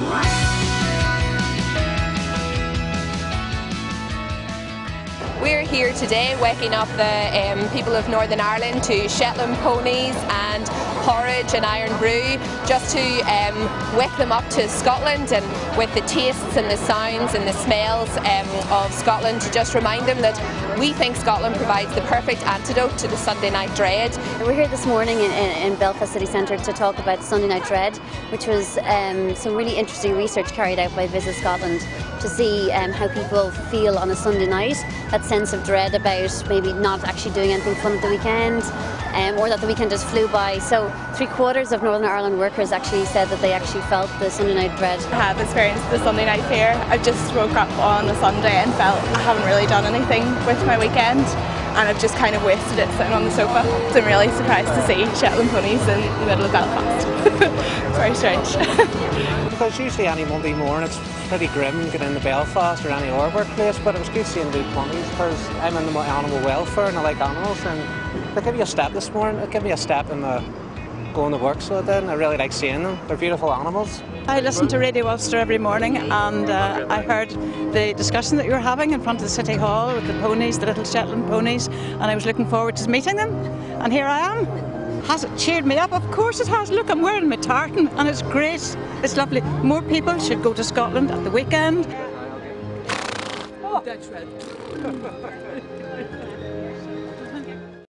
Right. We're here today waking up the um, people of Northern Ireland to Shetland ponies and porridge and Irn-Bru just to um, wake them up to Scotland and with the tastes and the sounds and the smells um, of Scotland to just remind them that we think Scotland provides the perfect antidote to the Sunday night dread. We're here this morning in, in, in Belfast City Centre to talk about Sunday night dread, which was um, some really interesting research carried out by Visit Scotland to see um, how people feel on a Sunday night, that sense of dread about maybe not actually doing anything fun at the weekend, um, or that the weekend just flew by. So three quarters of Northern Ireland workers actually said that they actually felt the Sunday night dread. I have experienced the Sunday night fear. I just woke up on a Sunday and felt I haven't really done anything with my weekend and I've just kind of wasted it sitting on the sofa. So I'm really surprised to see Shetland ponies in the middle of Belfast. very strange. because usually any Monday morning it's pretty grim getting into Belfast or any other workplace, but it was good seeing the ponies because I'm into my animal welfare and I like animals and they give me a step this morning, it gave me a step in the going to work so I did I really like seeing them. They're beautiful animals. I listen to Radio Ulster every morning and uh, I heard the discussion that you were having in front of the City Hall with the ponies, the little Shetland ponies, and I was looking forward to meeting them. And here I am. Has it cheered me up? Of course it has. Look, I'm wearing my tartan and it's great. It's lovely. More people should go to Scotland at the weekend. Oh. That's right.